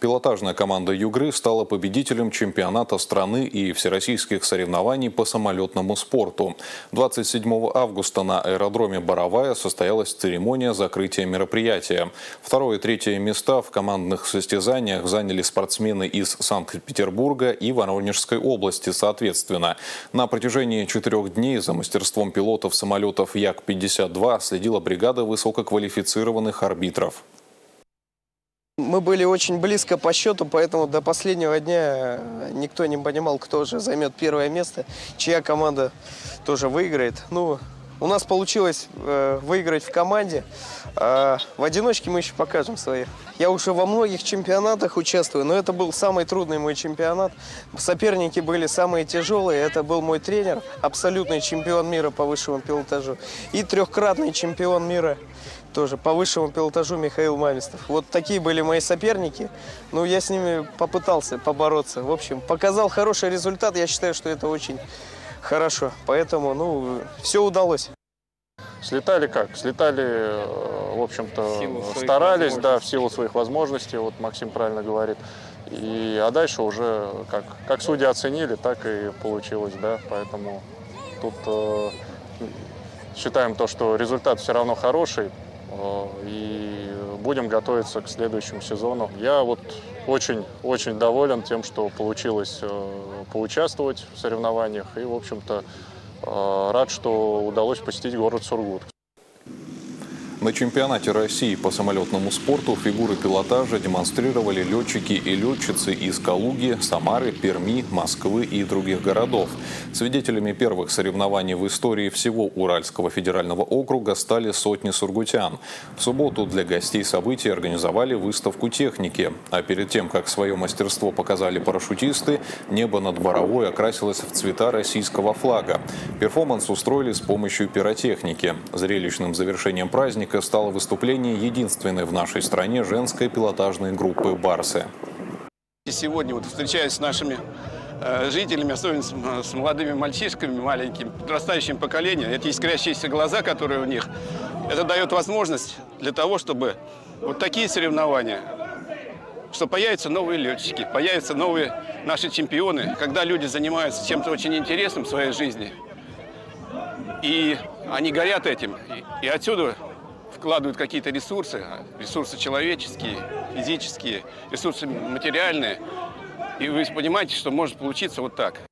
Пилотажная команда «Югры» стала победителем чемпионата страны и всероссийских соревнований по самолетному спорту. 27 августа на аэродроме Боровая состоялась церемония закрытия мероприятия. Второе и третье места в командных состязаниях заняли спортсмены из Санкт-Петербурга и Воронежской области соответственно. На протяжении четырех дней за мастерством пилотов самолетов Як-52 следила бригада высококвалифицированных арбитров. Мы были очень близко по счету, поэтому до последнего дня никто не понимал, кто же займет первое место, чья команда тоже выиграет. Ну, у нас получилось э, выиграть в команде, а в одиночке мы еще покажем свои. Я уже во многих чемпионатах участвую, но это был самый трудный мой чемпионат. Соперники были самые тяжелые. Это был мой тренер, абсолютный чемпион мира по высшему пилотажу и трехкратный чемпион мира тоже по высшему пилотажу Михаил Мамистов. Вот такие были мои соперники. Ну, я с ними попытался побороться. В общем, показал хороший результат. Я считаю, что это очень хорошо. Поэтому, ну, все удалось. Слетали как? Слетали, э, в общем-то, старались, да, в силу своих возможностей, вот Максим правильно говорит. И, а дальше уже, как, как судьи оценили, так и получилось, да, поэтому тут э, считаем то, что результат все равно хороший, Э, и будем готовиться к следующему сезону. Я вот очень-очень доволен тем, что получилось э, поучаствовать в соревнованиях и, в общем-то, рад, что удалось посетить город Сургут. На чемпионате России по самолетному спорту фигуры пилотажа демонстрировали летчики и летчицы из Калуги, Самары, Перми, Москвы и других городов. Свидетелями первых соревнований в истории всего Уральского федерального округа стали сотни сургутян. В субботу для гостей событий организовали выставку техники. А перед тем, как свое мастерство показали парашютисты, небо над Боровой окрасилось в цвета российского флага. Перформанс устроили с помощью пиротехники. Зрелищным завершением праздника праздника стало выступление единственной в нашей стране женской пилотажной группы «Барсы». Сегодня, вот, встречаясь с нашими э, жителями, особенно с, молодыми мальчишками, маленьким, подрастающим поколением, эти искрящиеся глаза, которые у них, это дает возможность для того, чтобы вот такие соревнования, что появятся новые летчики, появятся новые наши чемпионы, когда люди занимаются чем-то очень интересным в своей жизни, и они горят этим. И отсюда вкладывают какие-то ресурсы, ресурсы человеческие, физические, ресурсы материальные. И вы понимаете, что может получиться вот так.